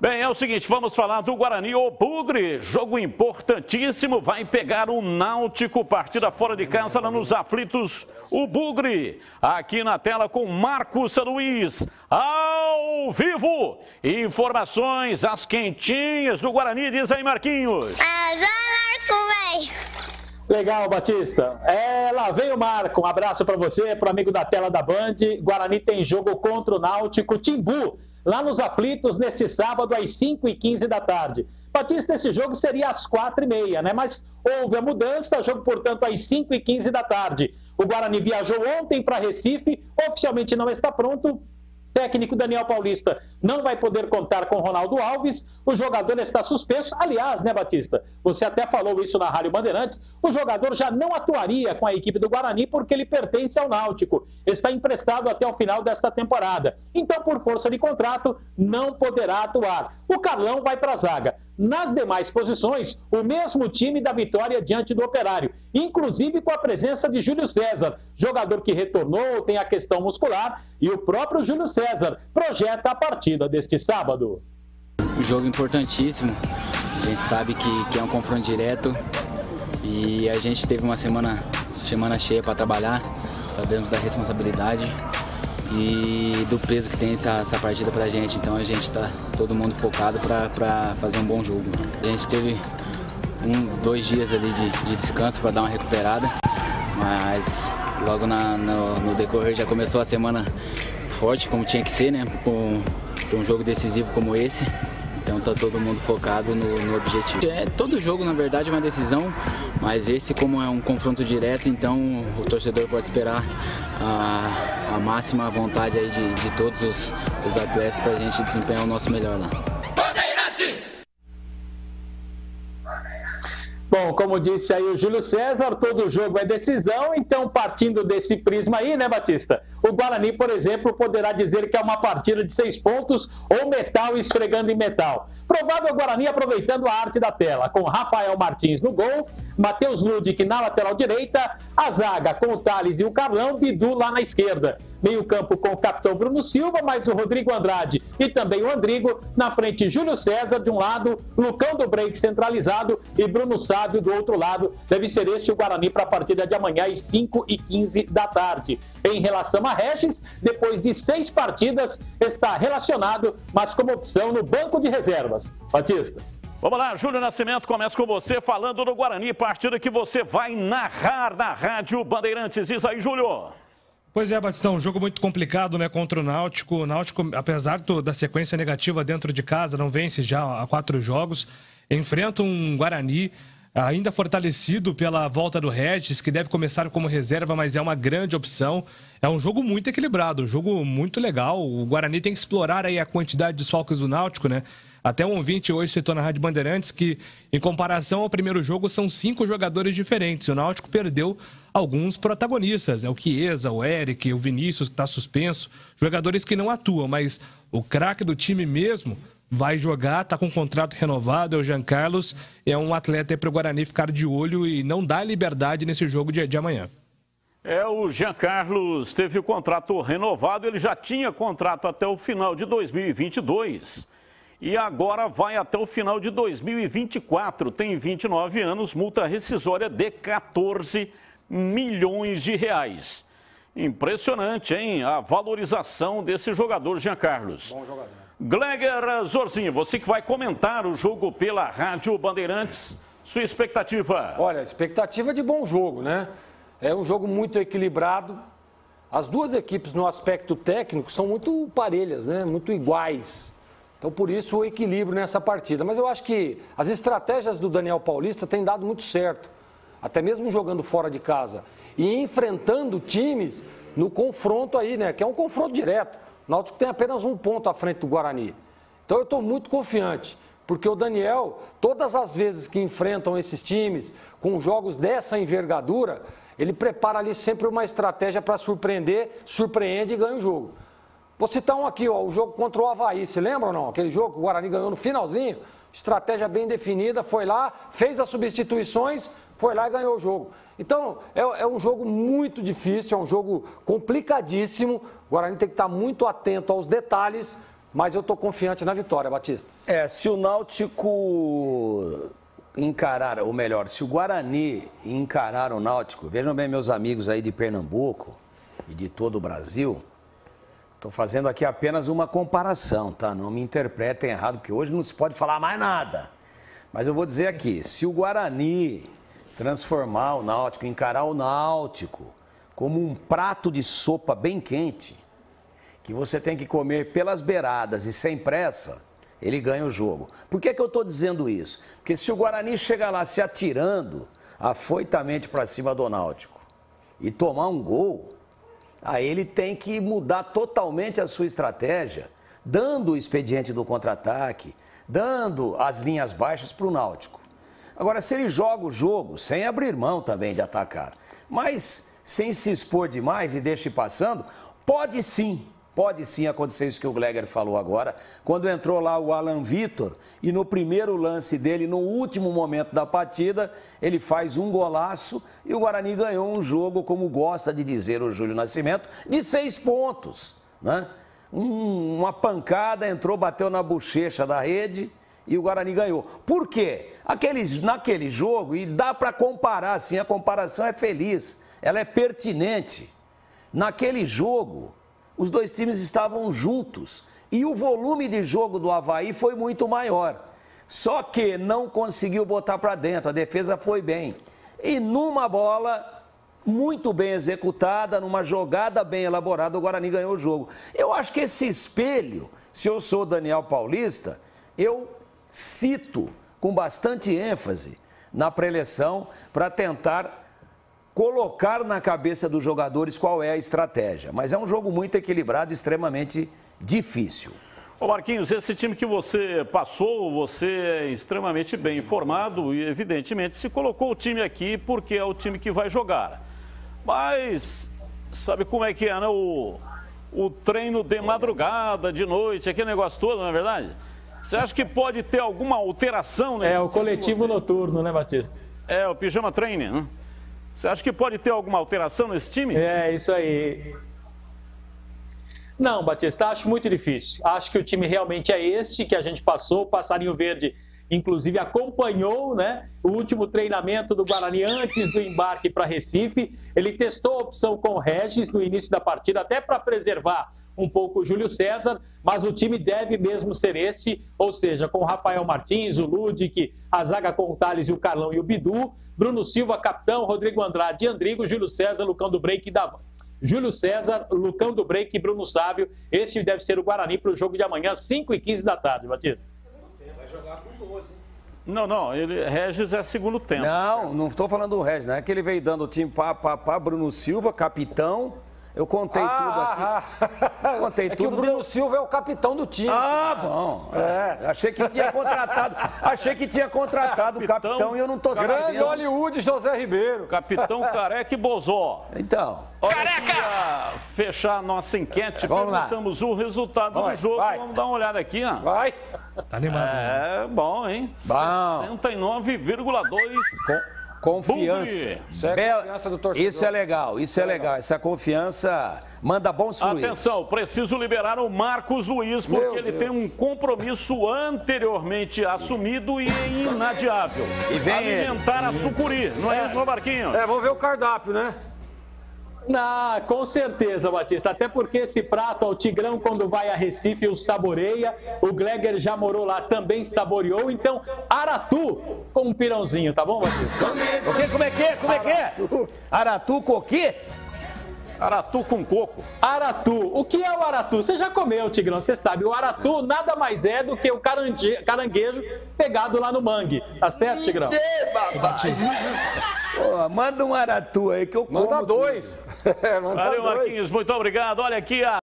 Bem, é o seguinte, vamos falar do Guarani O Bugre. Jogo importantíssimo, vai pegar o Náutico, partida fora de casa lá nos aflitos. O Bugre, aqui na tela com Marcos Luiz, ao vivo. Informações, as quentinhas do Guarani, diz aí Marquinhos. Ah, já Marco. Legal, Batista. É, lá vem o Marco. Um abraço para você, para amigo da tela da Band. Guarani tem jogo contra o Náutico Timbu lá nos aflitos, neste sábado, às 5h15 da tarde. Batista, esse jogo seria às 4h30, né? Mas houve a mudança, jogo, portanto, às 5h15 da tarde. O Guarani viajou ontem para Recife, oficialmente não está pronto, técnico Daniel Paulista não vai poder contar com Ronaldo Alves, o jogador está suspenso. Aliás, né, Batista? Você até falou isso na Rádio Bandeirantes. O jogador já não atuaria com a equipe do Guarani porque ele pertence ao Náutico. Está emprestado até o final desta temporada. Então, por força de contrato, não poderá atuar. O Carlão vai para a zaga. Nas demais posições, o mesmo time da vitória diante do Operário, inclusive com a presença de Júlio César, jogador que retornou, tem a questão muscular, e o próprio Júlio César projeta a partida deste sábado. Um jogo importantíssimo, a gente sabe que, que é um confronto direto e a gente teve uma semana, semana cheia para trabalhar, sabemos da responsabilidade e do peso que tem essa, essa partida para a gente. Então a gente está todo mundo focado para fazer um bom jogo. A gente teve um, dois dias ali de, de descanso para dar uma recuperada, mas logo na, no, no, decorrer já começou a semana forte, como tinha que ser, né? Com, com um jogo decisivo como esse. Então tá todo mundo focado no, no, objetivo. É, todo jogo, na verdade, é uma decisão, mas esse como é um confronto direto, então o torcedor pode esperar a, a máxima vontade aí de, de todos os, os atletas para a gente desempenhar o nosso melhor lá. Bom, como disse aí o Júlio César, todo jogo é decisão, então partindo desse prisma aí, né, Batista? O Guarani, por exemplo, poderá dizer que é uma partida de seis pontos ou metal esfregando em metal. Provável Guarani aproveitando a arte da tela, com Rafael Martins no gol, Matheus Ludic na lateral direita, a zaga com o Thales e o Carlão, Bidu lá na esquerda. Meio campo com o capitão Bruno Silva, mais o Rodrigo Andrade e também o Andrigo. Na frente, Júlio César de um lado, Lucão do Break centralizado e Bruno Sábio do outro lado. Deve ser este o Guarani para a partida de amanhã às 5 e 15 da tarde. Em relação a Regis, depois de seis partidas, está relacionado, mas como opção no banco de reservas. Batista. Vamos lá, Júlio Nascimento, começa com você falando do Guarani, partida que você vai narrar na Rádio Bandeirantes. Diz aí, Júlio. Pois é, Batistão, um jogo muito complicado né, contra o Náutico. O Náutico, apesar do, da sequência negativa dentro de casa, não vence já há quatro jogos. Enfrenta um Guarani ainda fortalecido pela volta do Regis, que deve começar como reserva, mas é uma grande opção. É um jogo muito equilibrado, um jogo muito legal. O Guarani tem que explorar aí a quantidade de desfalques do Náutico, né? Até um ouvinte hoje citou na Rádio Bandeirantes que, em comparação ao primeiro jogo, são cinco jogadores diferentes. O Náutico perdeu alguns protagonistas, é o Chiesa, o Eric, o Vinícius, que está suspenso, jogadores que não atuam, mas o craque do time mesmo vai jogar, está com um contrato renovado, é o Jean Carlos, é um atleta para o Guarani ficar de olho e não dá liberdade nesse jogo de, de amanhã. É, o Jean Carlos teve o contrato renovado, ele já tinha contrato até o final de 2022 e agora vai até o final de 2024. Tem 29 anos, multa rescisória de 14 milhões de reais. Impressionante, hein? A valorização desse jogador, Jean Carlos. Bom jogador. Gleger Zorzinho, você que vai comentar o jogo pela Rádio Bandeirantes, sua expectativa? Olha, expectativa de bom jogo, né? É um jogo muito equilibrado. As duas equipes no aspecto técnico são muito parelhas, né? Muito iguais. Então, por isso, o equilíbrio nessa partida. Mas eu acho que as estratégias do Daniel Paulista têm dado muito certo, até mesmo jogando fora de casa e enfrentando times no confronto aí, né? Que é um confronto direto. O Náutico tem apenas um ponto à frente do Guarani. Então, eu estou muito confiante, porque o Daniel, todas as vezes que enfrentam esses times com jogos dessa envergadura, ele prepara ali sempre uma estratégia para surpreender, surpreende e ganha o jogo. Vou citar um aqui, ó, o jogo contra o Havaí, se lembra ou não? Aquele jogo que o Guarani ganhou no finalzinho, estratégia bem definida, foi lá, fez as substituições, foi lá e ganhou o jogo. Então, é, é, um jogo muito difícil, é um jogo complicadíssimo. O Guarani tem que estar muito atento aos detalhes mas eu estou confiante na vitória, Batista. É, se o Náutico encarar, ou melhor, se o Guarani encarar o Náutico, vejam bem meus amigos aí de Pernambuco e de todo o Brasil, estou fazendo aqui apenas uma comparação, tá? Não me interpretem errado, porque hoje não se pode falar mais nada. Mas eu vou dizer aqui, se o Guarani transformar o Náutico, encarar o Náutico como um prato de sopa bem quente, que você tem que comer pelas beiradas e sem pressa, ele ganha o jogo. Por que, que eu estou dizendo isso? Porque se o Guarani chegar lá se atirando afoitamente para cima do Náutico e tomar um gol, aí ele tem que mudar totalmente a sua estratégia, dando o expediente do contra-ataque, dando as linhas baixas para o Náutico. Agora, se ele joga o jogo sem abrir mão também de atacar, mas sem se expor demais e deixe passando, pode sim Pode sim acontecer isso que o Gleger falou agora, quando entrou lá o Alan Vitor e no primeiro lance dele, no último momento da partida, ele faz um golaço e o Guarani ganhou um jogo, como gosta de dizer o Júlio Nascimento, de seis pontos. Né? Um, uma pancada entrou, bateu na bochecha da rede e o Guarani ganhou. Por quê? Aquele, naquele jogo, e dá para comparar, sim, a comparação é feliz, ela é pertinente. Naquele jogo, os dois times estavam juntos e o volume de jogo do Havaí foi muito maior. Só que não conseguiu botar para dentro, a defesa foi bem. E numa bola muito bem executada, numa jogada bem elaborada, o Guarani ganhou o jogo. Eu acho que esse espelho, se eu sou Daniel Paulista, eu cito com bastante ênfase na preleção para tentar colocar na cabeça dos jogadores qual é a estratégia. Mas é um jogo muito equilibrado, extremamente difícil. Ô Marquinhos, esse time que você passou, você é extremamente bem informado e, evidentemente, se colocou o time aqui porque é o time que vai jogar. Mas, sabe como é que é, né? O, o treino de madrugada, de noite, aquele negócio todo, não é verdade? Você acha que pode ter alguma alteração? Nesse é, o coletivo noturno, né, Batista? É, o pijama training, né? Você acha que pode ter alguma alteração nesse time? É, isso aí. Não, Batista, acho muito difícil. Acho que o time realmente é este que a gente passou. O Passarinho Verde, inclusive, acompanhou né, o último treinamento do Guarani antes do embarque para Recife. Ele testou a opção com o Regis no início da partida, até para preservar um pouco o Júlio César, mas o time deve mesmo ser esse, ou seja, com o Rafael Martins, o Ludic, a zaga com o Thales e o Carlão e o Bidu, Bruno Silva, capitão, Rodrigo Andrade, Andrigo, Júlio César, Lucão do Break e da Júlio César, Lucão do Break e Bruno Sávio. Este deve ser o Guarani para o jogo de amanhã, 5 e 15 da tarde, Batista. Vai jogar com 12. Não, não, ele, Regis é segundo tempo. Não, não estou falando do Regis, não é que ele veio dando o time para Bruno Silva, capitão, eu contei ah, tudo aqui. Ah, ah. Contei é tudo. Que o Bruno deu... Silva é o capitão do time. Ah, bom. É. Achei que tinha contratado. achei que tinha contratado capitão, o capitão e eu não tô sabendo. Grande Hollywood José Ribeiro. Capitão Careca e Bozó. Então. Olha Careca! fechar a nossa enquete, Vamos perguntamos lá. o resultado vai, do jogo. Vai. Vamos dar uma olhada aqui, ó. Vai. Tá animado. É, bom, hein? Bom. 69,2. Confiança. Isso é Be... confiança do torcedor. Isso é legal, isso é, é legal. Essa confiança manda bons fluidos. Atenção, preciso liberar o Marcos Luiz, porque Meu ele Deus. tem um compromisso anteriormente assumido e inadiável. E vem Alimentar a sucuri, não é, é isso, Marquinhos? É, vamos ver o cardápio, né? Ah, com certeza, Batista. Até porque esse prato, o Tigrão, quando vai a Recife, o saboreia. O Gleger já morou lá, também saboreou. Então, Aratu com um pirãozinho, tá bom, Batista? Como é que é? Como é que é? Aratu com o quê? Aratu com coco. Aratu. O que é o aratu? Você já comeu, Tigrão, você sabe. O aratu nada mais é do que o caranguejo pegado lá no mangue. Tá certo, Tigrão? Pô, manda um aratu aí que eu como. Manda dois. Valeu, dois. Marquinhos. Muito obrigado. Olha aqui a